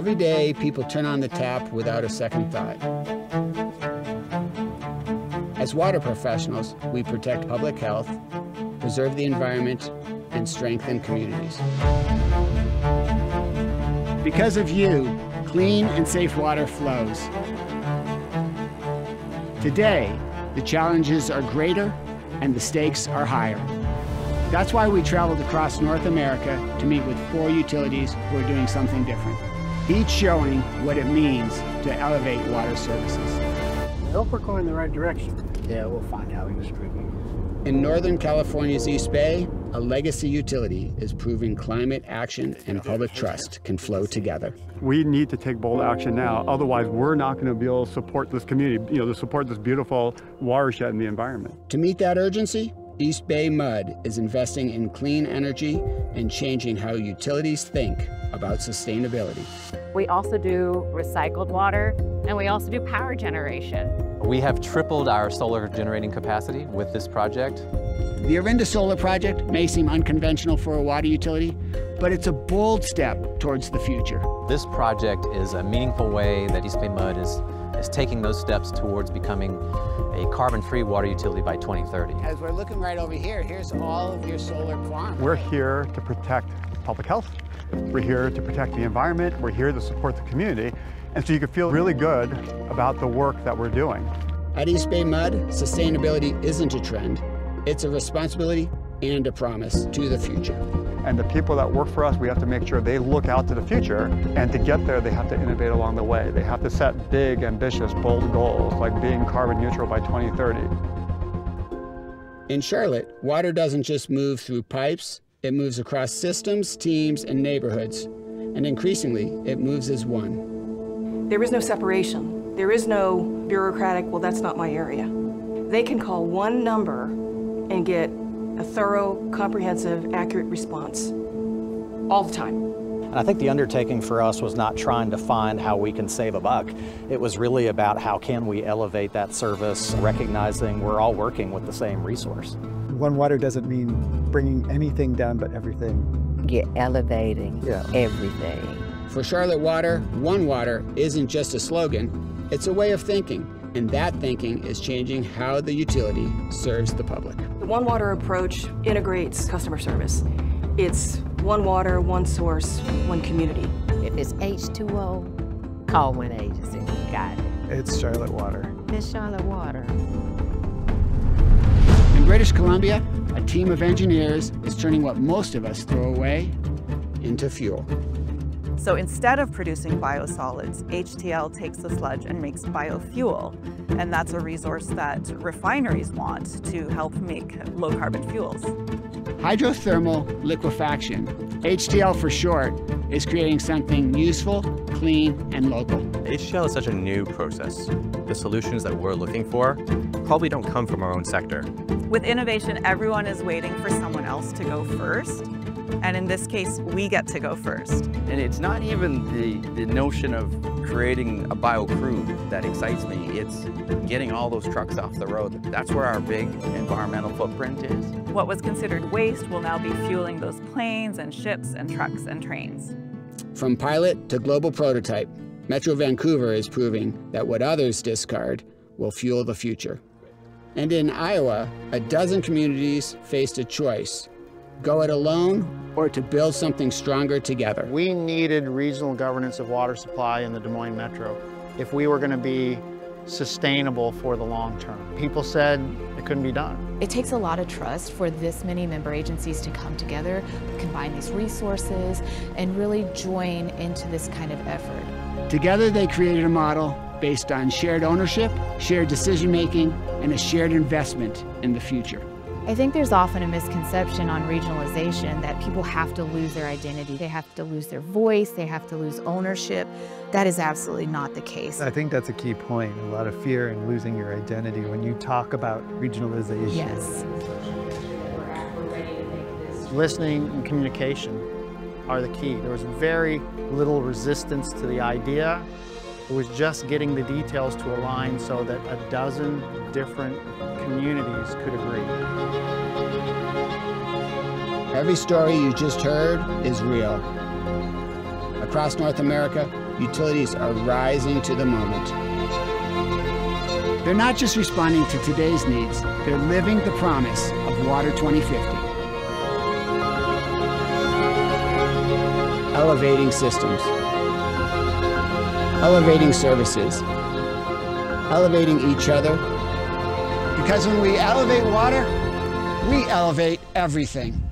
Every day, people turn on the tap without a second thought. As water professionals, we protect public health, preserve the environment, and strengthen communities. Because of you, clean and safe water flows. Today, the challenges are greater and the stakes are higher. That's why we traveled across North America to meet with four utilities who are doing something different, each showing what it means to elevate water services. I hope we're going in the right direction. Yeah, we'll find out. He was drinking. In Northern California's East Bay, a legacy utility is proving climate action and public trust can flow together. We need to take bold action now, otherwise we're not going to be able to support this community, you know, to support this beautiful watershed in the environment. To meet that urgency, East Bay Mud is investing in clean energy and changing how utilities think about sustainability. We also do recycled water and we also do power generation. We have tripled our solar generating capacity with this project. The Orinda Solar Project may seem unconventional for a water utility, but it's a bold step towards the future. This project is a meaningful way that East Bay Mud is, is taking those steps towards becoming a carbon-free water utility by 2030. As we're looking right over here, here's all of your solar farms. We're here to protect public health. We're here to protect the environment. We're here to support the community. And so you can feel really good about the work that we're doing. At East Bay Mud, sustainability isn't a trend. It's a responsibility and a promise to the future. And the people that work for us, we have to make sure they look out to the future. And to get there, they have to innovate along the way. They have to set big, ambitious, bold goals, like being carbon neutral by 2030. In Charlotte, water doesn't just move through pipes, it moves across systems, teams, and neighborhoods. And increasingly, it moves as one. There is no separation. There is no bureaucratic, well, that's not my area. They can call one number and get a thorough, comprehensive, accurate response all the time. And I think the undertaking for us was not trying to find how we can save a buck. It was really about how can we elevate that service, recognizing we're all working with the same resource. One water doesn't mean bringing anything down but everything. You're elevating yeah. everything. For Charlotte Water, One Water isn't just a slogan, it's a way of thinking. And that thinking is changing how the utility serves the public. The One Water approach integrates customer service. It's one water, one source, one community. If it's H2O, call one agency. Got it. It's Charlotte Water. It's Charlotte Water. In British Columbia, a team of engineers is turning what most of us throw away into fuel. So instead of producing biosolids, HTL takes the sludge and makes biofuel. And that's a resource that refineries want to help make low carbon fuels. Hydrothermal liquefaction, HTL for short, is creating something useful, clean, and local. HTL is such a new process. The solutions that we're looking for probably don't come from our own sector. With innovation, everyone is waiting for someone else to go first. And in this case, we get to go first. And it's not even the, the notion of creating a bio crude that excites me. It's getting all those trucks off the road. That's where our big environmental footprint is. What was considered waste will now be fueling those planes and ships and trucks and trains. From pilot to global prototype, Metro Vancouver is proving that what others discard will fuel the future. And in Iowa, a dozen communities faced a choice go it alone or to build something stronger together. We needed regional governance of water supply in the Des Moines Metro if we were going to be sustainable for the long term. People said it couldn't be done. It takes a lot of trust for this many member agencies to come together, combine these resources, and really join into this kind of effort. Together they created a model based on shared ownership, shared decision making, and a shared investment in the future. I think there's often a misconception on regionalization that people have to lose their identity. They have to lose their voice, they have to lose ownership. That is absolutely not the case. I think that's a key point, a lot of fear in losing your identity when you talk about regionalization. Yes. Listening and communication are the key. There was very little resistance to the idea. It was just getting the details to align so that a dozen different communities could agree. Every story you just heard is real. Across North America, utilities are rising to the moment. They're not just responding to today's needs, they're living the promise of Water 2050. Elevating systems, elevating services, elevating each other. Because when we elevate water, we elevate everything.